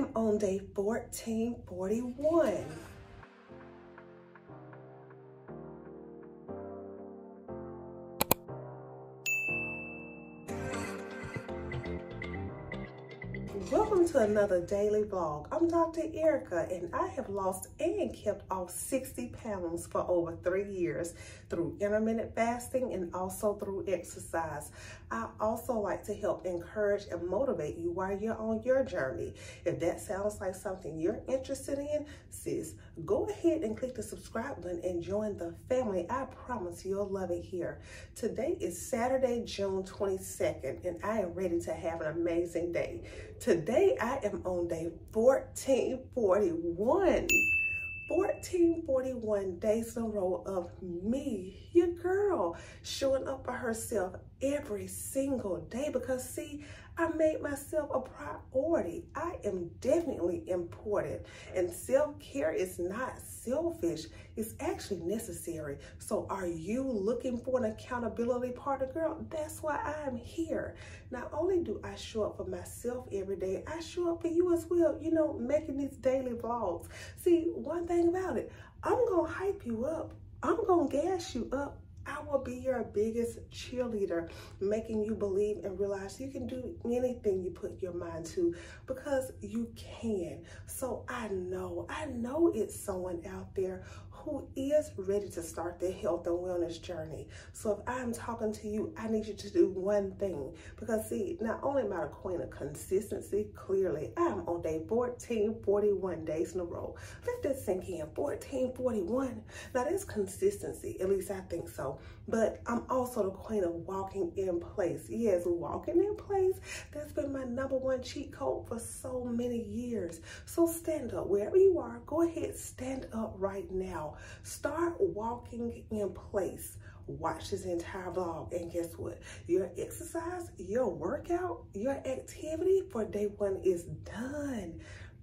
am on day 1441. Welcome to another daily vlog. I'm Dr. Erika and I have lost and kept off 60 pounds for over three years through intermittent fasting and also through exercise. I also like to help encourage and motivate you while you're on your journey. If that sounds like something you're interested in, sis, go ahead and click the subscribe button and join the family. I promise you'll love it here. Today is Saturday, June 22nd, and I am ready to have an amazing day. Today, I am on day 1441. 1441 days in a row of me, your girl, showing up for herself every single day. Because see, I made myself a priority. I am definitely important and self-care is not selfish. It's actually necessary. So are you looking for an accountability partner, girl? That's why I'm here. Not only do I show up for myself every day, I show up for you as well, you know, making these daily vlogs. See, one thing about it, I'm going to hype you up. I'm going to gas you up I will be your biggest cheerleader, making you believe and realize you can do anything you put your mind to because you can. So I know, I know it's someone out there who is ready to start their health and wellness journey. So if I'm talking to you, I need you to do one thing. Because see, not only am I a queen of consistency, clearly, I'm on day 1441 days in a row. Let that sink in, 1441. Now that's consistency, at least I think so. But I'm also the queen of walking in place. Yes, walking in place, that's been my number one cheat code for so many years. So stand up, wherever you are, go ahead, stand up right now Start walking in place. Watch this entire vlog and guess what? Your exercise, your workout, your activity for day one is done.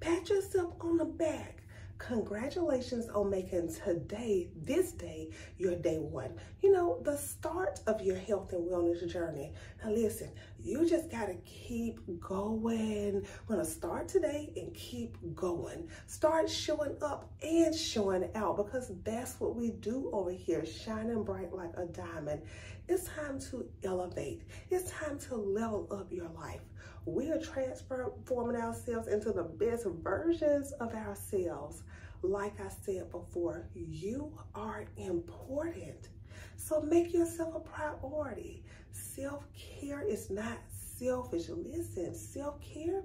Pat yourself on the back Congratulations on making today, this day, your day one. You know, the start of your health and wellness journey. Now listen, you just gotta keep going. We're gonna start today and keep going. Start showing up and showing out because that's what we do over here, shining bright like a diamond. It's time to elevate. It's time to level up your life. We are transforming ourselves into the best versions of ourselves. Like I said before, you are important. So make yourself a priority. Self-care is not selfish. Listen, self-care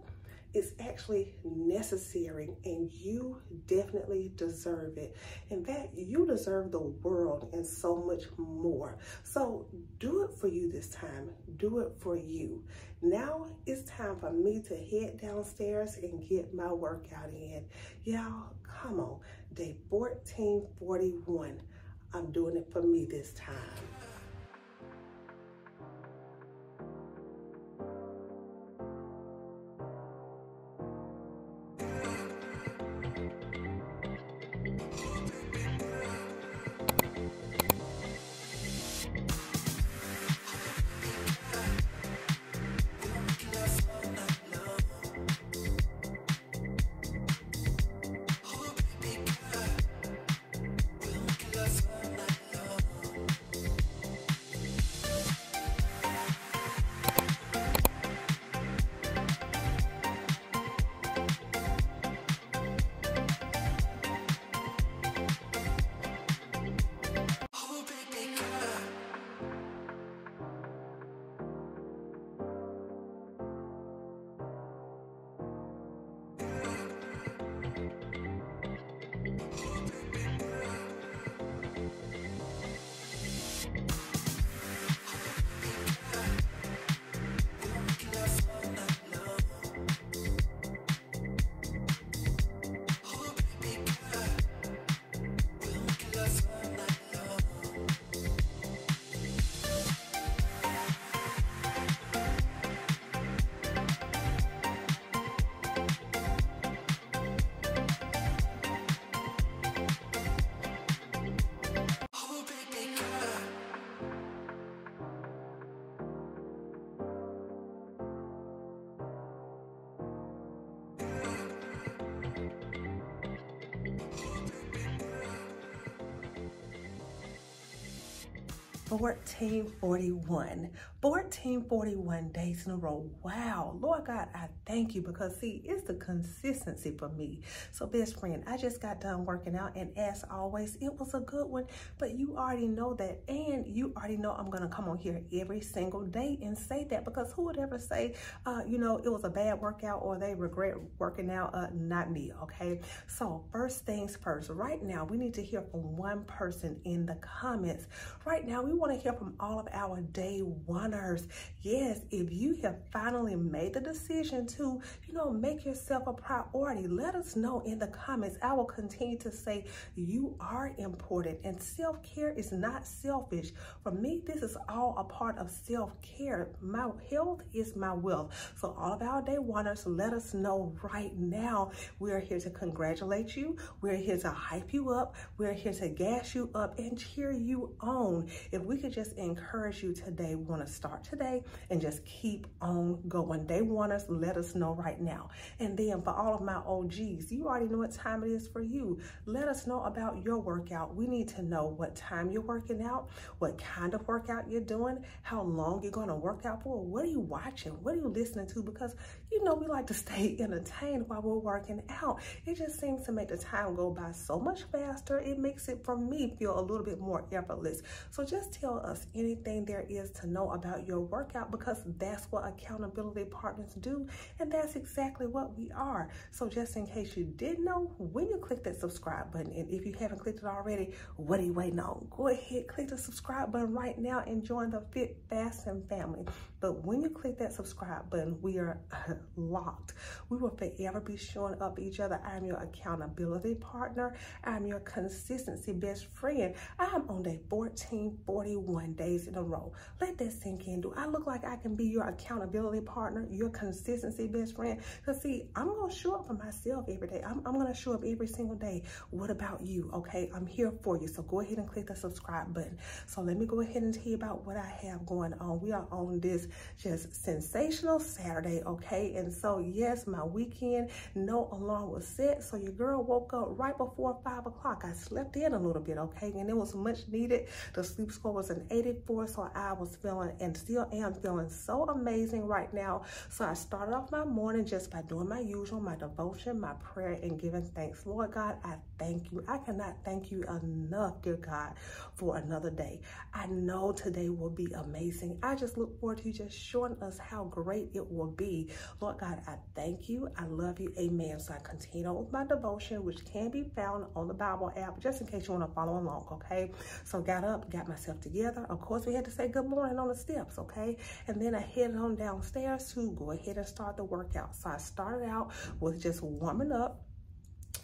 is actually necessary and you definitely deserve it. In fact, you deserve the world and so much more. So do it for you this time. Do it for you. Now it's time for me to head downstairs and get my workout in. Y'all, come on. Day 1441. I'm doing it for me this time. 1441. 1441 days in a row. Wow. Lord God, thank you because see, it's the consistency for me. So best friend, I just got done working out and as always, it was a good one, but you already know that and you already know I'm going to come on here every single day and say that because who would ever say, uh, you know, it was a bad workout or they regret working out? Uh, not me. Okay. So first things first, right now, we need to hear from one person in the comments. Right now, we want to hear from all of our day oneers. Yes, if you have finally made the decision to, you know, make yourself a priority, let us know in the comments. I will continue to say you are important and self-care is not selfish. For me, this is all a part of self-care. My health is my wealth. So all of our day oneers, let us know right now. We are here to congratulate you. We're here to hype you up. We're here to gas you up and cheer you on. If we could just encourage you today, we want to start today and just keep on going. Want us, let us know right now. And then for all of my OGs, you already know what time it is for you. Let us know about your workout. We need to know what time you're working out, what kind of workout you're doing, how long you're going to work out for, what are you watching, what are you listening to? Because you know we like to stay entertained while we're working out. It just seems to make the time go by so much faster. It makes it, for me, feel a little bit more effortless. So just tell us anything there is to know about your workout because that's what accountability partners do. And that's exactly what we are. So just in case you didn't know, when you click that subscribe button, and if you haven't clicked it already, what are you waiting on? Go ahead, click the subscribe button right now and join the Fit Fasting family. But when you click that subscribe button, we are locked. We will forever be showing up each other. I'm your accountability partner. I'm your consistency best friend. I'm on day 1441 days in a row. Let that sink in. do. I look like I can be your accountability partner, your consistency best friend. Because see, I'm going to show up for myself every day. I'm, I'm going to show up every single day. What about you? Okay, I'm here for you. So go ahead and click the subscribe button. So let me go ahead and tell you about what I have going on. We are on this just sensational Saturday, okay? And so yes, my weekend, no alarm was set. So your girl woke up right before five o'clock. I slept in a little bit, okay? And it was much needed. The sleep score was an 84, so I was feeling and still am feeling so amazing right now. So I started off my morning just by doing my usual, my devotion, my prayer, and giving thanks. Lord God, I thank you. I cannot thank you enough, dear God, for another day. I know today will be amazing. I just look forward to you just showing us how great it will be. Lord God, I thank you. I love you. Amen. So I continue on with my devotion, which can be found on the Bible app, just in case you want to follow along, okay? So got up, got myself together. Of course, we had to say good morning on the steps, okay? And then I headed on downstairs to go ahead and start the workout. So I started out with just warming up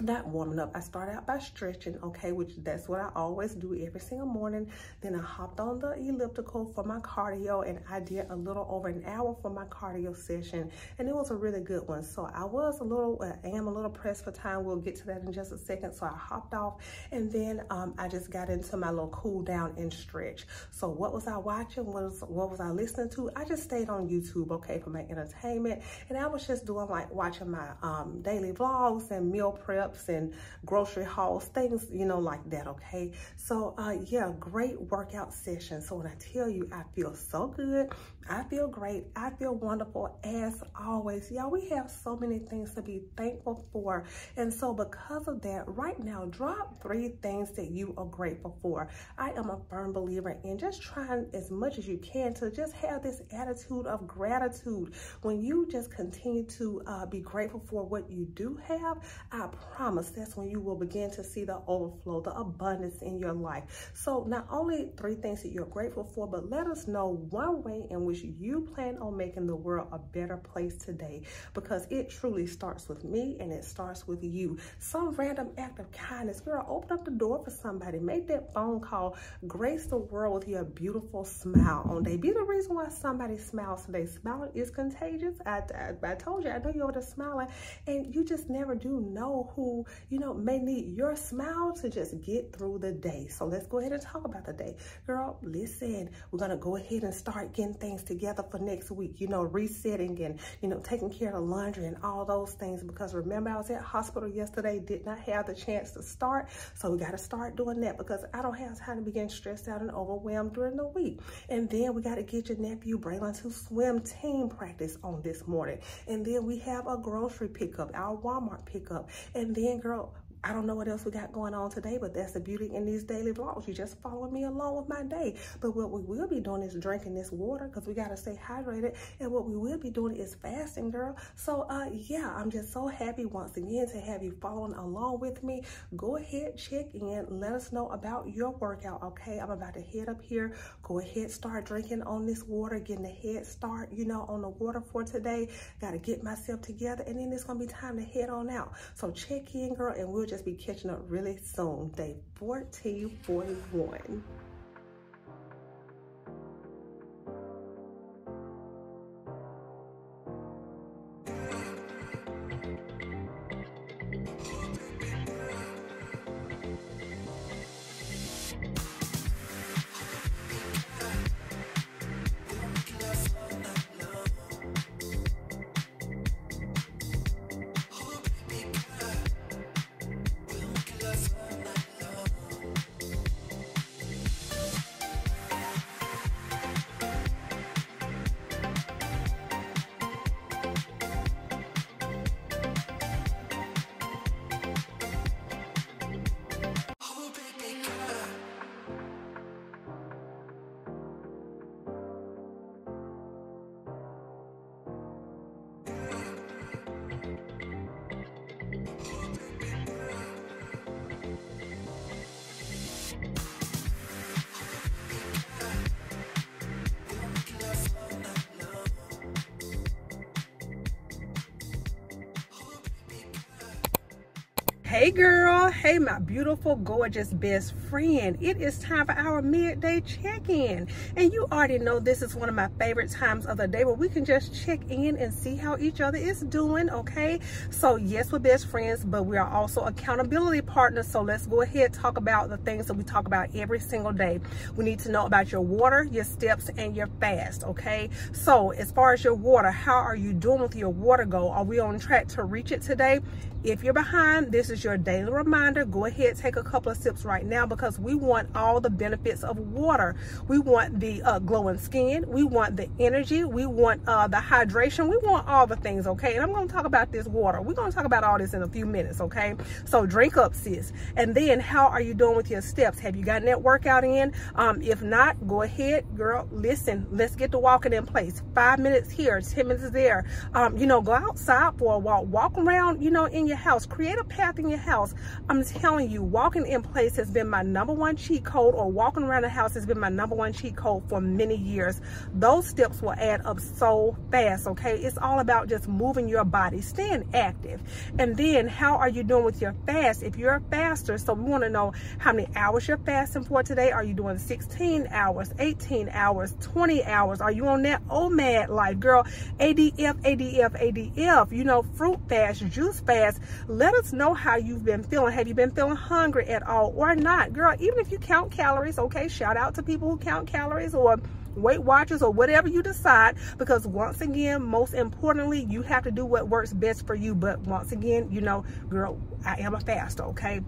not warming up. I started out by stretching, okay, which that's what I always do every single morning. Then I hopped on the elliptical for my cardio and I did a little over an hour for my cardio session and it was a really good one. So I was a little, uh, I am a little pressed for time. We'll get to that in just a second. So I hopped off and then um, I just got into my little cool down and stretch. So what was I watching? What was, what was I listening to? I just stayed on YouTube, okay, for my entertainment. And I was just doing like watching my um, daily vlogs and meal prep and grocery hauls, things, you know, like that, okay? So, uh, yeah, great workout session. So when I tell you I feel so good, I feel great, I feel wonderful as always. Y'all, we have so many things to be thankful for. And so because of that, right now, drop three things that you are grateful for. I am a firm believer in just trying as much as you can to just have this attitude of gratitude. When you just continue to uh, be grateful for what you do have, I promise that's when you will begin to see the overflow, the abundance in your life. So not only three things that you're grateful for, but let us know one way in which you plan on making the world a better place today because it truly starts with me and it starts with you. Some random act of kindness. Girl, open up the door for somebody. Make that phone call. Grace the world with your beautiful smile on day. Be the reason why somebody smiles today. Smiling is contagious. I, I, I told you, I know you're over there smiling and you just never do know who you know, may need your smile to just get through the day. So let's go ahead and talk about the day. Girl, listen, we're going to go ahead and start getting things together for next week, you know, resetting and, you know, taking care of laundry and all those things. Because remember, I was at hospital yesterday, did not have the chance to start. So we got to start doing that because I don't have time to begin stressed out and overwhelmed during the week. And then we got to get your nephew Braylon to swim team practice on this morning. And then we have a grocery pickup, our Walmart pickup. And then, girl, I don't know what else we got going on today, but that's the beauty in these daily vlogs. You just follow me along with my day. But what we will be doing is drinking this water because we got to stay hydrated. And what we will be doing is fasting, girl. So, uh, yeah, I'm just so happy once again to have you following along with me. Go ahead, check in. Let us know about your workout, okay? I'm about to head up here. Go ahead, start drinking on this water, getting a head start, you know, on the water for today. Got to get myself together. And then it's going to be time to head on out. So check in, girl, and we'll just be catching up really soon. Day 1441. Hey girl, hey my beautiful, gorgeous best friend. It is time for our midday check-in. And you already know this is one of my favorite times of the day where we can just check in and see how each other is doing, okay? So yes, we're best friends, but we are also accountability partners. So let's go ahead talk about the things that we talk about every single day. We need to know about your water, your steps, and your fast, okay? So as far as your water, how are you doing with your water goal? Are we on track to reach it today? If you're behind, this is your daily reminder. Go ahead, take a couple of sips right now because we want all the benefits of water. We want the uh, glowing skin. We want the energy. We want uh, the hydration. We want all the things, okay? And I'm going to talk about this water. We're going to talk about all this in a few minutes, okay? So drink up, sis. And then how are you doing with your steps? Have you gotten that workout in? Um, if not, go ahead, girl. Listen, let's get the walking in place. Five minutes here, 10 minutes there. Um, you know, go outside for a walk. Walk around, you know, in your house. Create a path in your house. I'm telling you, walking in place has been my number one cheat code or walking around the house has been my number one cheat code for many years. Those steps will add up so fast, okay? It's all about just moving your body, staying active. And then how are you doing with your fast? If you're a faster, so we want to know how many hours you're fasting for today. Are you doing 16 hours, 18 hours, 20 hours? Are you on that OMAD life? Girl, ADF, ADF, ADF, you know, fruit fast, juice fast, let us know how you've been feeling. Have you been feeling hungry at all or not? Girl, even if you count calories, okay, shout out to people who count calories or Weight Watchers or whatever you decide because once again, most importantly, you have to do what works best for you. But once again, you know, girl, I am a faster, okay?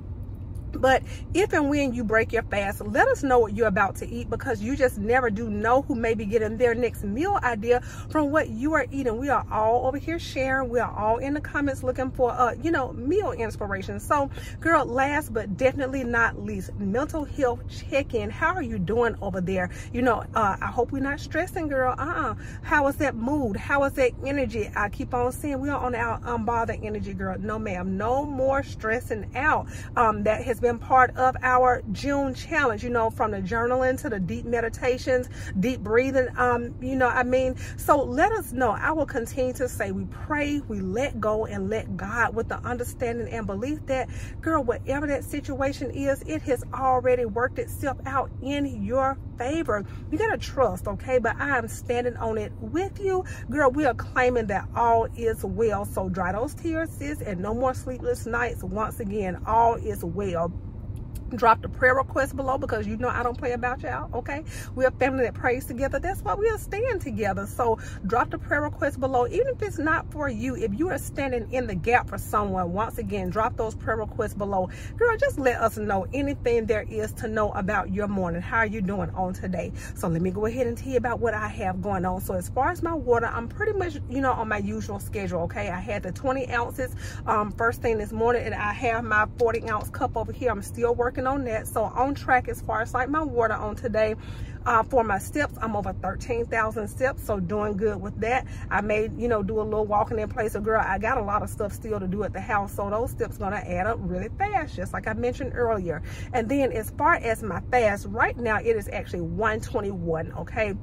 But if and when you break your fast, let us know what you're about to eat because you just never do know who may be getting their next meal idea from what you are eating. We are all over here sharing. We are all in the comments looking for, uh, you know, meal inspiration. So, girl, last but definitely not least, mental health check-in. How are you doing over there? You know, uh, I hope we're not stressing, girl. Uh-uh. How is that mood? How is that energy? I keep on saying we are on our unbothered energy, girl. No, ma'am. No more stressing out. Um, that has been part of our June challenge, you know, from the journaling to the deep meditations, deep breathing. Um, you know, I mean, so let us know. I will continue to say we pray, we let go and let God with the understanding and belief that, girl, whatever that situation is, it has already worked itself out in your favor, you gotta trust, okay? But I am standing on it with you. Girl, we are claiming that all is well. So dry those tears, sis, and no more sleepless nights. Once again, all is well drop the prayer request below because you know I don't play about y'all, okay? We're a family that prays together. That's why we are staying together. So drop the prayer request below. Even if it's not for you, if you are standing in the gap for someone, once again, drop those prayer requests below. Girl, just let us know anything there is to know about your morning. How are you doing on today? So let me go ahead and tell you about what I have going on. So as far as my water, I'm pretty much, you know, on my usual schedule, okay? I had the 20 ounces um, first thing this morning and I have my 40 ounce cup over here. I'm still working working on that. So on track as far as like my water on today. Uh, for my steps, I'm over 13,000 steps, so doing good with that. I may, you know, do a little walking in place. So girl, I got a lot of stuff still to do at the house, so those steps gonna add up really fast, just like I mentioned earlier. And then as far as my fast, right now it is actually 121, okay?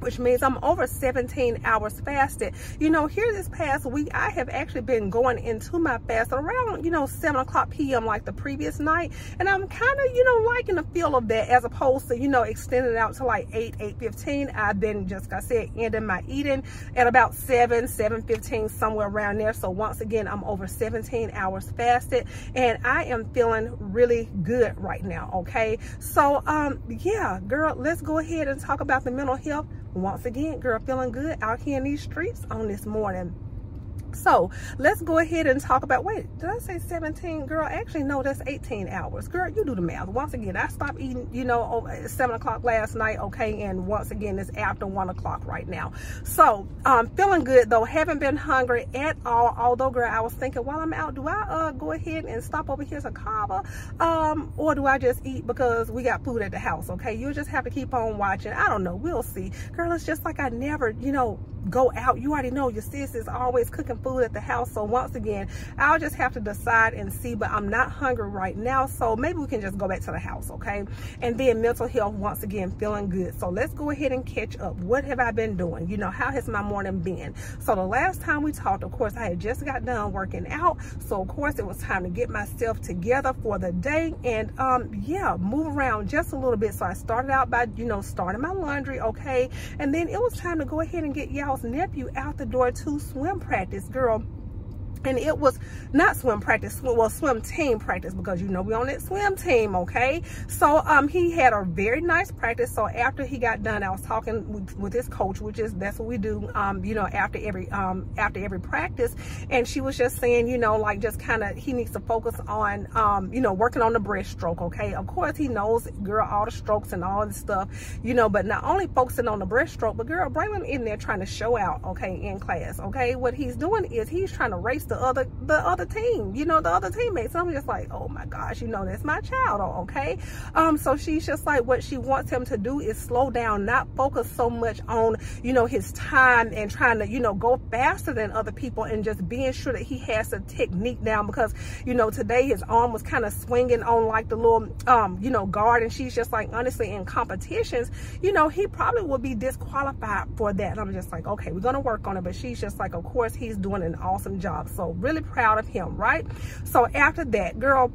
Which means I'm over 17 hours fasted. You know, here this past week, I have actually been going into my fast around, you know, 7 o'clock p.m. like the previous night. And I'm kind of, you know, liking the feel of that as opposed to, you know, extending out to like 8, 8.15. I've been, just like I said, ending my eating at about 7, 7.15, somewhere around there. So once again, I'm over 17 hours fasted and I am feeling really good right now, okay? So, um, yeah, girl, let's go ahead and talk about the mental health once again, girl, feeling good out here in these streets on this morning. So let's go ahead and talk about, wait, did I say 17? Girl, actually, no, that's 18 hours. Girl, you do the math. Once again, I stopped eating, you know, at 7 o'clock last night, okay? And once again, it's after 1 o'clock right now. So, um, feeling good, though. Haven't been hungry at all. Although, girl, I was thinking while I'm out, do I uh, go ahead and stop over here to Cava? Um, or do I just eat because we got food at the house, okay? You'll just have to keep on watching. I don't know. We'll see. Girl, it's just like I never, you know, go out. You already know your sis is always cooking food at the house. So once again, I'll just have to decide and see, but I'm not hungry right now. So maybe we can just go back to the house, okay? And then mental health, once again, feeling good. So let's go ahead and catch up. What have I been doing? You know, how has my morning been? So the last time we talked, of course, I had just got done working out. So of course, it was time to get myself together for the day and um, yeah, move around just a little bit. So I started out by, you know, starting my laundry, okay? And then it was time to go ahead and get y'all nephew out the door to swim practice. Girl, and it was not swim practice well swim team practice because you know we on that swim team okay? So um he had a very nice practice. So after he got done i was talking with, with his coach which is that's what we do um you know after every um after every practice. And she was just saying you know like just kind of he needs to focus on um you know working on the breaststroke okay? Of course he knows girl all the strokes and all the stuff you know but not only focusing on the breaststroke but girl Braylon in there trying to show out okay in class okay? What he's doing is he's trying to race the the other the other team you know the other teammates. So i'm just like oh my gosh you know that's my child okay. Um so she's just like what she wants him to do is slow down not focus so much on you know his time and trying to you know go faster than other people and just being sure that he has the technique down because you know today his arm was kind of swinging on like the little um you know guard and she's just like honestly in competitions you know he probably would be disqualified for that. And i'm just like okay we're gonna work on it. But she's just like of course he's doing an awesome job so really proud of him, right? So after that, girl,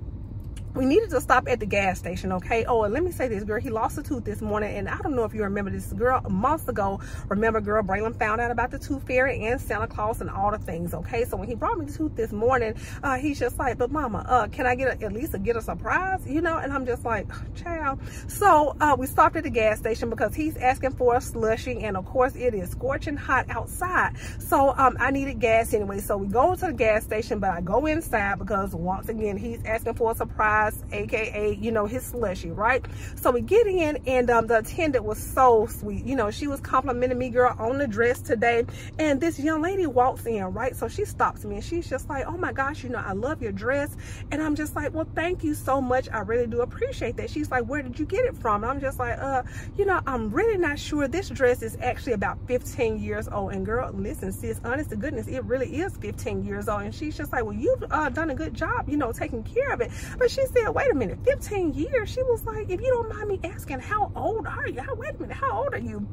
we needed to stop at the gas station okay? Oh and let me say this girl he lost a tooth this morning and i don't know if you remember this girl months ago remember girl braylon found out about the tooth fairy and santa claus and all the things okay? So when he brought me the tooth this morning uh he's just like but mama uh can i get a, at least a, get a surprise? You know and i'm just like child. So uh we stopped at the gas station because he's asking for a slushing and of course it is scorching hot outside. So um i needed gas anyway. So we go to the gas station but i go inside because once again he's asking for a surprise aka you know his slushy right? So we get in and um, the attendant was so sweet. You know she was complimenting me girl on the dress today. And this young lady walks in right? So she stops me and she's just like oh my gosh you know i love your dress. And i'm just like well thank you so much. I really do appreciate that. She's like where did you get it from? And i'm just like uh you know i'm really not sure. This dress is actually about 15 years old. And girl listen sis honest to goodness it really is 15 years old. And she's just like well you've uh, done a good job you know taking care of it. But she's said, wait a minute, 15 years? She was like, if you don't mind me asking, how old are you? How, wait a minute, how old are you?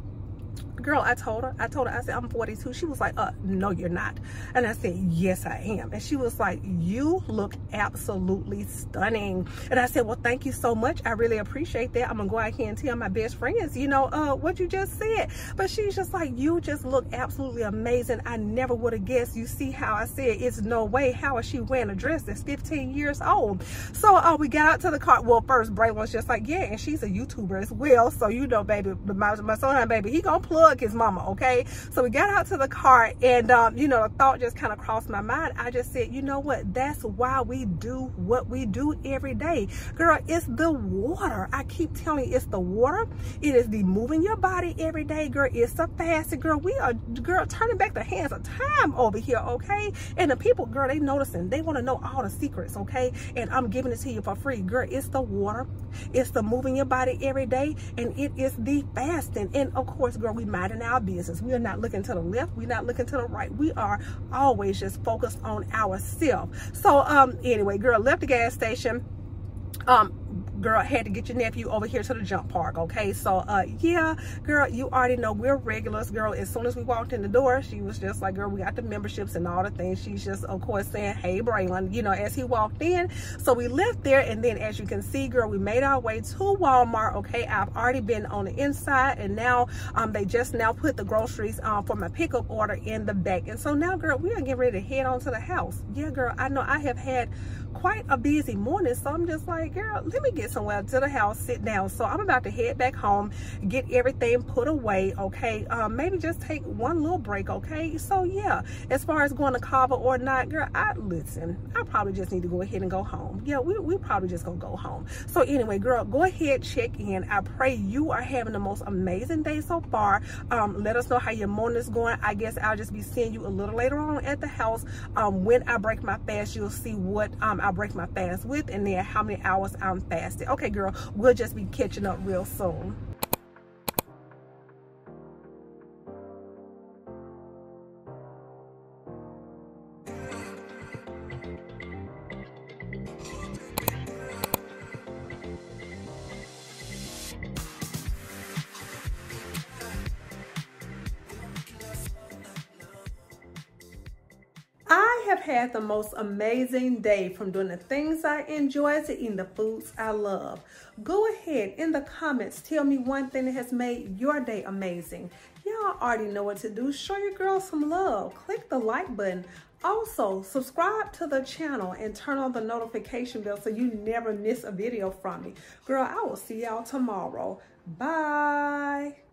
Girl i told her i told her i said i'm 42 she was like uh no you're not. And i said yes i am. And she was like you look absolutely stunning. And i said well thank you so much. I really appreciate that. I'm gonna go out here and tell my best friends you know uh what you just said. But she's just like you just look absolutely amazing. I never would have guessed. You see how i said it's no way how is she wearing a dress that's 15 years old. So uh we got out to the car. Well first Braylon was just like yeah and she's a youtuber as well. So you know baby my, my son baby he gonna plug his mama, okay? So we got out to the car and, um, you know, a thought just kind of crossed my mind. I just said, you know what? That's why we do what we do every day. Girl, it's the water. I keep telling you, it's the water. It is the moving your body every day, girl. It's the fasting, girl. We are, girl, turning back the hands of time over here, okay? And the people, girl, they noticing. They want to know all the secrets, okay? And I'm giving it to you for free. Girl, it's the water. It's the moving your body every day. And it is the fasting. And of course, girl, we minding our business. We are not looking to the left. We're not looking to the right. We are always just focused on ourselves. So um, anyway, girl left the gas station. Um, girl had to get your nephew over here to the jump park okay? So uh yeah girl you already know we're regulars girl. As soon as we walked in the door she was just like girl we got the memberships and all the things. She's just of course saying hey Braylon you know as he walked in. So we left there and then as you can see girl we made our way to Walmart okay? I've already been on the inside and now um they just now put the groceries um for my pickup order in the back. And so now girl we are getting ready to head on to the house. Yeah girl I know I have had quite a busy morning so I'm just like girl let me get somewhere to the house, sit down. So I'm about to head back home, get everything put away, okay? Um, maybe just take one little break, okay? So yeah, as far as going to Cava or not, girl, I listen, I probably just need to go ahead and go home. Yeah, we, we probably just gonna go home. So anyway, girl, go ahead, check in. I pray you are having the most amazing day so far. Um, let us know how your morning is going. I guess I'll just be seeing you a little later on at the house. Um, when I break my fast, you'll see what um, I break my fast with and then how many hours I'm fasting Okay, girl, we'll just be catching up real soon. Had the most amazing day from doing the things I enjoy to eating the foods I love. Go ahead in the comments, tell me one thing that has made your day amazing. Y'all already know what to do. Show your girl some love. Click the like button. Also, subscribe to the channel and turn on the notification bell so you never miss a video from me. Girl, I will see y'all tomorrow. Bye.